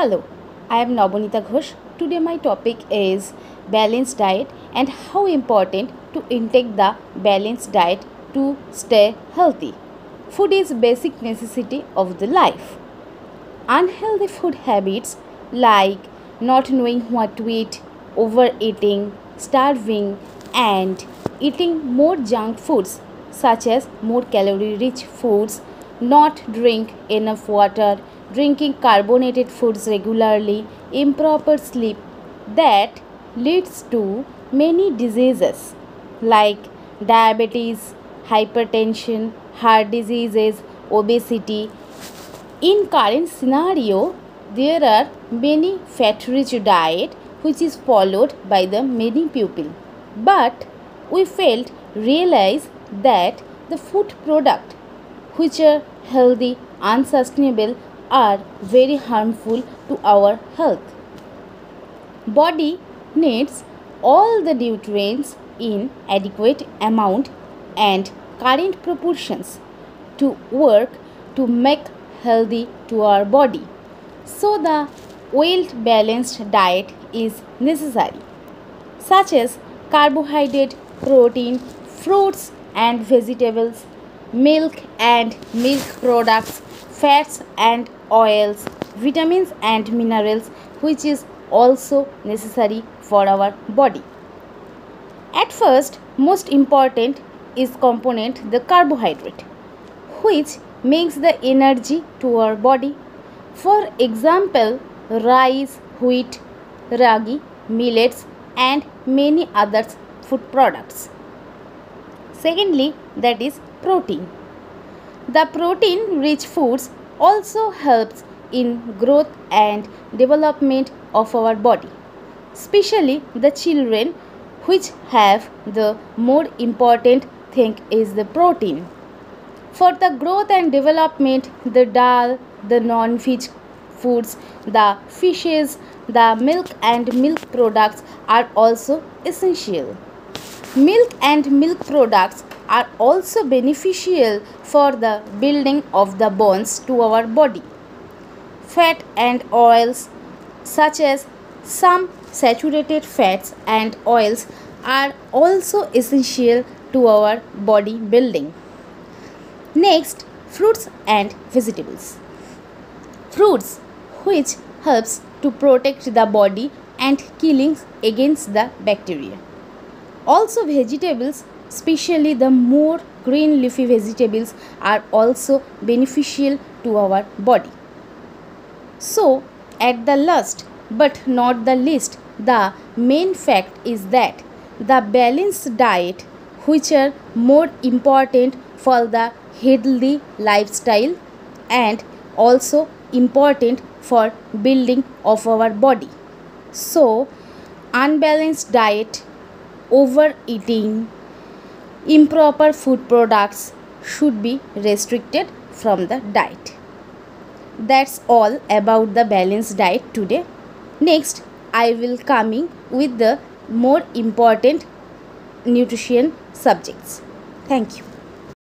Hello, I am Nabonita Ghosh. Today my topic is balanced diet and how important to intake the balanced diet to stay healthy. Food is basic necessity of the life. Unhealthy food habits like not knowing what to eat, overeating, starving and eating more junk foods such as more calorie rich foods, not drink enough water, drinking carbonated foods regularly, improper sleep that leads to many diseases like diabetes, hypertension, heart diseases, obesity. In current scenario, there are many fat-rich diet which is followed by the many people. But we failed realize that the food product which are healthy and sustainable are very harmful to our health. Body needs all the nutrients in adequate amount and current proportions to work to make healthy to our body. So the well balanced diet is necessary such as carbohydrate, protein, fruits and vegetables, milk and milk products, fats and oils, vitamins and minerals which is also necessary for our body. At first, most important is component the carbohydrate which makes the energy to our body. For example, rice, wheat, ragi, millets and many other food products. Secondly, that is protein. The protein rich foods also helps in growth and development of our body, especially the children which have the more important thing is the protein. For the growth and development, the dal, the non-veg foods, the fishes, the milk and milk products are also essential. Milk and milk products are also beneficial for the building of the bones to our body. Fat and oils such as some saturated fats and oils are also essential to our body building. Next, fruits and vegetables. Fruits which helps to protect the body and killing against the bacteria. Also vegetables, especially the more green leafy vegetables are also beneficial to our body. So, at the last but not the least, the main fact is that the balanced diet which are more important for the healthy lifestyle and also important for building of our body. So, unbalanced diet, overeating, improper food products should be restricted from the diet. That's all about the balanced diet today. Next, I will coming with the more important nutrition subjects. Thank you.